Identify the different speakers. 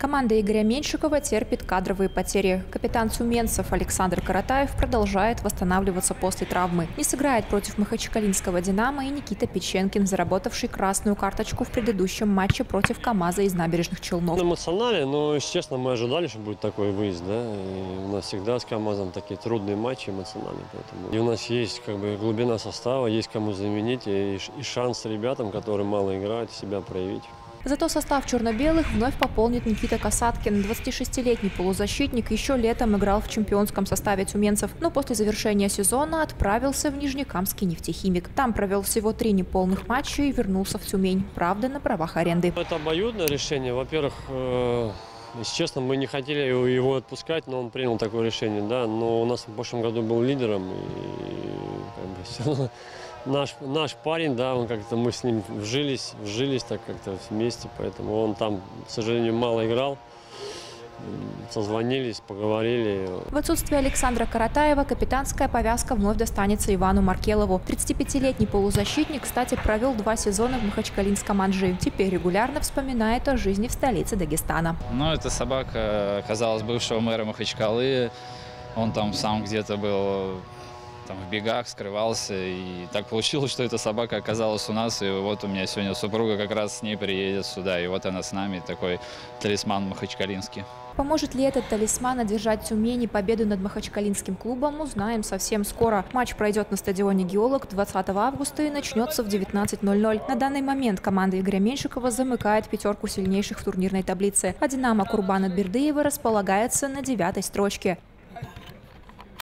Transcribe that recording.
Speaker 1: Команда Игоря Меньшикова терпит кадровые потери. Капитан Тюменцев Александр Каратаев продолжает восстанавливаться после травмы. Не сыграет против Махачкалинского «Динамо» и Никита Печенкин, заработавший красную карточку в предыдущем матче против КАМАЗа из набережных Челнов.
Speaker 2: Эмоционально, но, честно, мы ожидали, что будет такой выезд. Да? И у нас всегда с КАМАЗом такие трудные матчи эмоциональные. Поэтому. И у нас есть как бы, глубина состава, есть кому заменить и, и шанс ребятам, которые мало играют, себя проявить.
Speaker 1: Зато состав черно-белых вновь пополнит Никита Касаткин. 26-летний полузащитник еще летом играл в чемпионском составе тюменцев, но после завершения сезона отправился в Нижнекамский нефтехимик. Там провел всего три неполных матча и вернулся в Тюмень. Правда, на правах аренды.
Speaker 2: Это обоюдное решение. Во-первых, э, если честно, мы не хотели его отпускать, но он принял такое решение, да. Но у нас в прошлом году был лидером, и как бы, все равно наш, наш парень, да, он как-то мы с ним вжились, вжились так как-то вместе, поэтому он там, к сожалению, мало играл. Созвонились, поговорили.
Speaker 1: В отсутствие Александра Каратаева капитанская повязка вновь достанется Ивану Маркелову. 35-летний полузащитник, кстати, провел два сезона в Махачкалинском Анжи. Теперь регулярно вспоминает о жизни в столице Дагестана.
Speaker 3: Ну, это собака оказалась бывшего мэра Махачкалы. Он там сам где-то был там в бегах скрывался. И так получилось, что эта собака оказалась у нас. И вот у меня сегодня супруга как раз с ней приедет сюда. И вот она с нами, такой талисман махачкалинский.
Speaker 1: Поможет ли этот талисман одержать Тюмени победу над Махачкалинским клубом, узнаем совсем скоро. Матч пройдет на стадионе «Геолог» 20 августа и начнется в 19.00. На данный момент команда Игоря Меньшикова замыкает пятерку сильнейших в турнирной таблице, а «Динамо» Курбана Бердыева располагается на девятой строчке.